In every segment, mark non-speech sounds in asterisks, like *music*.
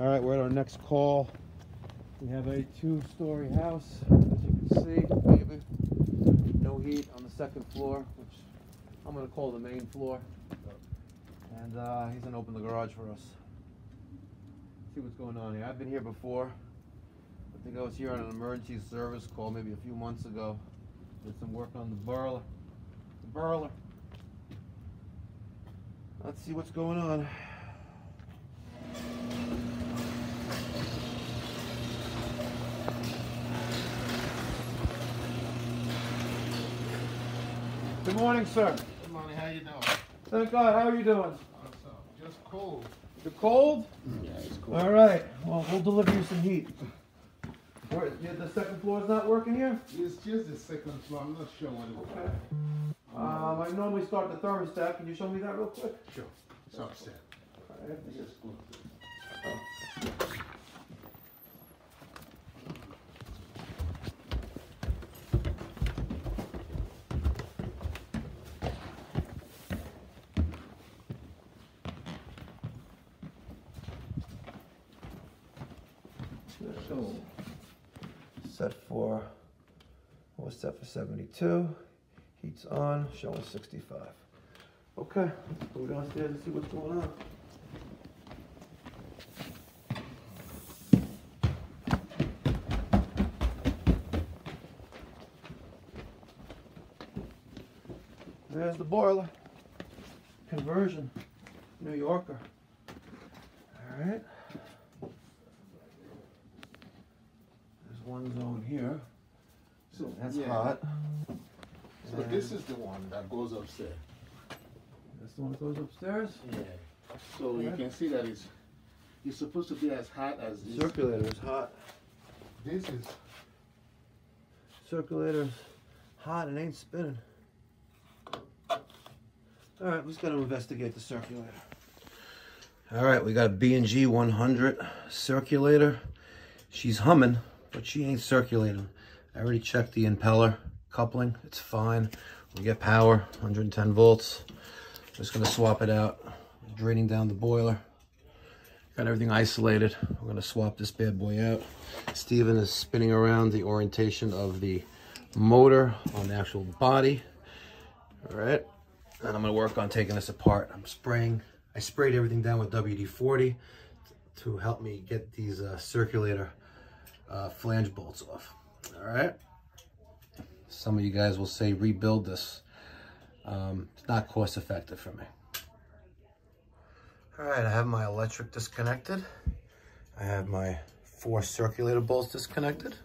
All right, we're at our next call. We have a two-story house, as you can see, maybe. No heat on the second floor, which I'm gonna call the main floor. And uh, he's gonna open the garage for us. See what's going on here. I've been here before. I think I was here on an emergency service call maybe a few months ago. Did some work on the burler. The burler. Let's see what's going on. Good morning, sir. Good morning, how you doing? Thank God. How are you doing? What's up? Just cold. You're cold? Yeah, it's cold. All right. Well, we'll deliver you some heat. Where, yeah, the second floor is not working here? It's just the second floor. I'm not sure what it Okay. Um, I normally start the thermostat. Can you show me that real quick? Sure. It's upstairs. I have to just- So, set for, what was set for 72? Heat's on, showing 65. Okay, let's go downstairs and see what's going on. There's the boiler. Conversion, New Yorker. All right. There's one zone here. So That's yeah. hot. So this is the one that goes upstairs. That's the one that goes upstairs? Yeah. So you can see that it's it's supposed to be as hot as this. Circulator is hot. This is Circulator's hot and ain't spinning. All right, let's go to investigate the circulator. All right, we got a B&G 100 circulator. She's humming, but she ain't circulating. I already checked the impeller coupling. It's fine. We get power, 110 volts. Just gonna swap it out. Draining down the boiler. Got everything isolated. We're gonna swap this bad boy out. Steven is spinning around the orientation of the motor on the actual body. All right, and I'm gonna work on taking this apart. I'm spraying, I sprayed everything down with WD-40 to help me get these uh, circulator uh, flange bolts off. All right. Some of you guys will say rebuild this. Um, it's not cost effective for me. All right, I have my electric disconnected. I have my four circulator bolts disconnected.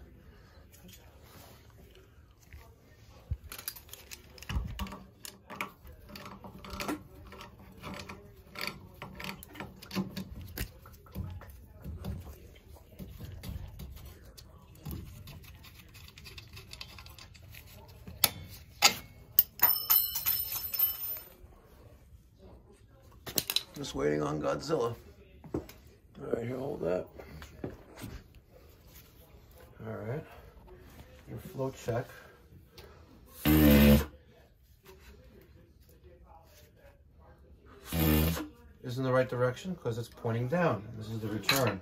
Just waiting on Godzilla. All right, here, hold that. All right, your flow check. Is in the right direction because it's pointing down. This is the return.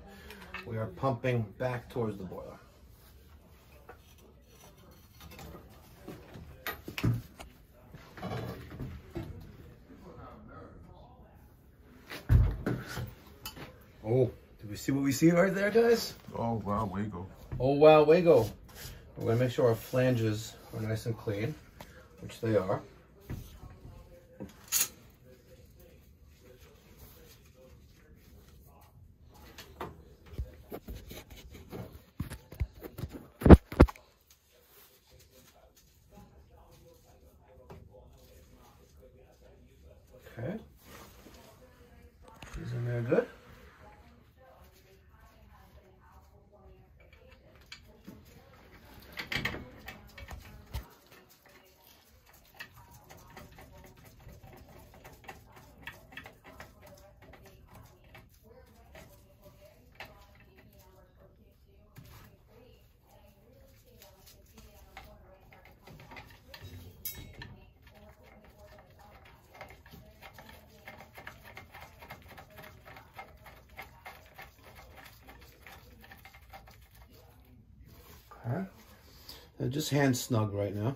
We are pumping back towards the boiler. Oh, did we see what we see right there, guys? Oh wow, way go. Oh wow, way go. We're gonna make sure our flanges are nice and clean, which they are. Okay. They're uh, just hand snug right now.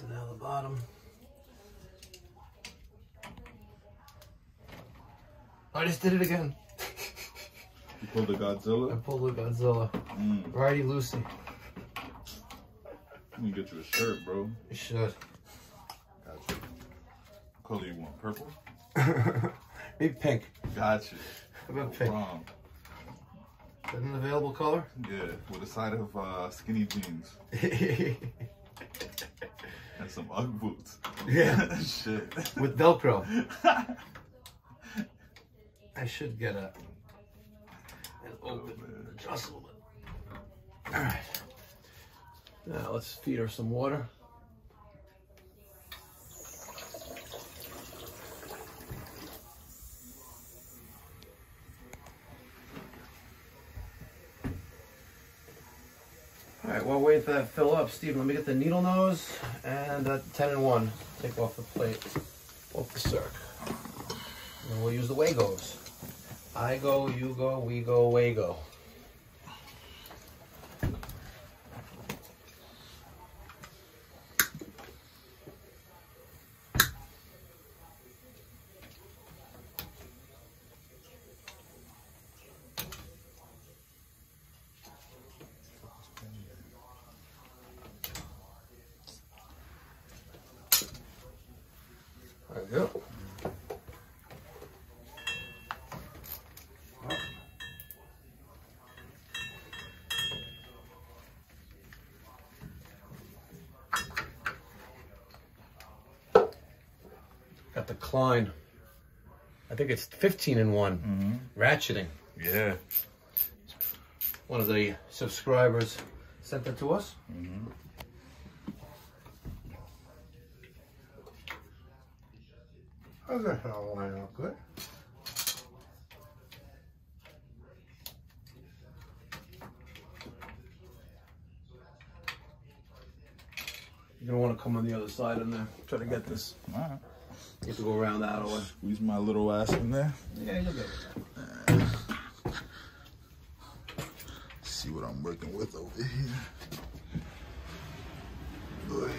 And now the bottom. I just did it again. You pulled the I Godzilla? pulled the Godzilla. Mm. Righty Lucy. Let me get you a shirt, bro. You should. Gotcha. What Color you want? Purple? *laughs* Maybe pink. Gotcha. How about pink? Wrong. Is that an available color? Yeah, with a side of uh, skinny jeans *laughs* and some Ugg boots. Yeah. *laughs* Shit. With Velcro. I should get a an oh, open man. adjustable. All right. Now let's feed her some water. All right, while wait for that fill up, Steve, let me get the needle nose and that uh, 10 and 1. Take off the plate, off the circ. And we'll use the Wagos. I go, you go, we go, way go. There. Got the Klein. I think it's 15 in one. Mm-hmm. Ratcheting. Yeah. One of the subscribers sent that to us. Mm-hmm. How's that all line up good? You're gonna want to come on the other side in there. Try to get this. All right. You have to go around that way. Squeeze my little ass in there. Yeah, you'll get it. See what I'm working with over here. Boy.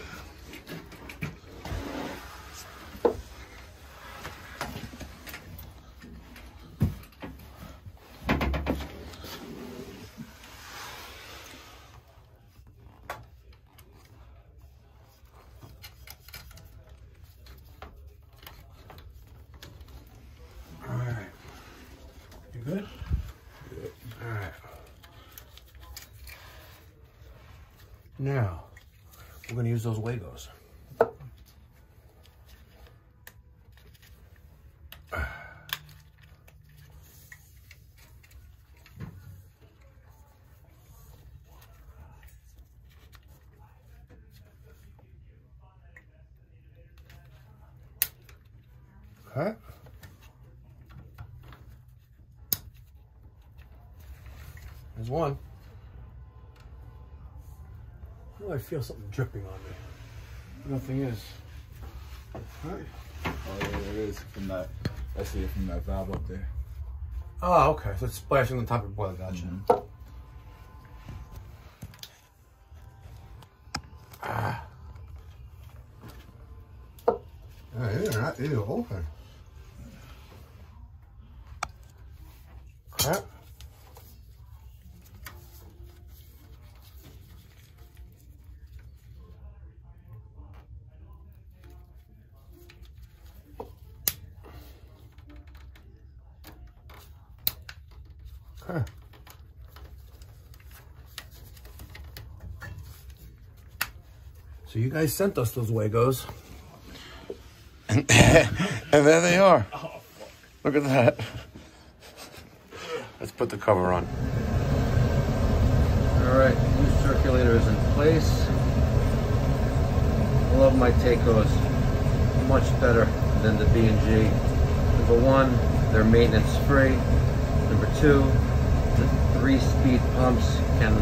Now, we're going to use those Wagos. Okay. There's one. I feel something dripping on me. Nothing is. Alright. Oh yeah, there is from that. I see it from that valve up there. Oh, okay. So it's splashing on top of the boiler. Gotcha. Mm-hmm. Ah. Ja, inderdaad, heel open. Crap. So you guys sent us those Wagos. And, *laughs* and there they are. Look at that. Let's put the cover on. All right, new circulator is in place. I love my Tacos. Much better than the B&G. Number one, they're maintenance free. Number two, the three-speed pumps can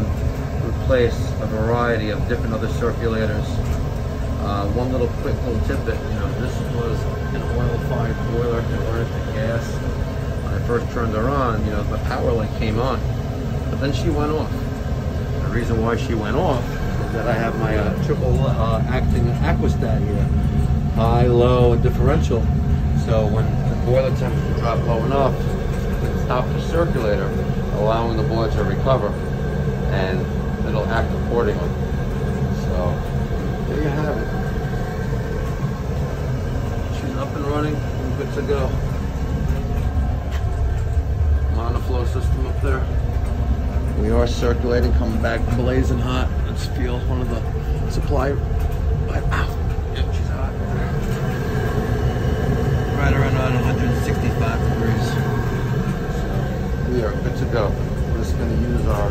replace a variety of different other circulators. Uh, one little quick little tidbit, you know, this was an oil-fired boiler runs the gas. When I first turned her on, you know, the power light came on, but then she went off. The reason why she went off is that I have my uh, triple uh, acting aquastat here, high, low, and differential. So when the boiler temperature dropped low enough, it stopped the circulator, allowing the boiler to recover, and it'll act accordingly. So there you have it. She's up and running and good to go. Monoflow system up there. We are circulating, coming back blazing hot. Let's feel one of the supply. Ow. Yep, she's hot. Right around 165 degrees. So we are good to go. We're just going to use our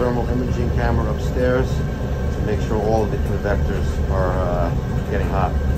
thermal imaging camera upstairs to make sure all of the convectors are uh, getting hot.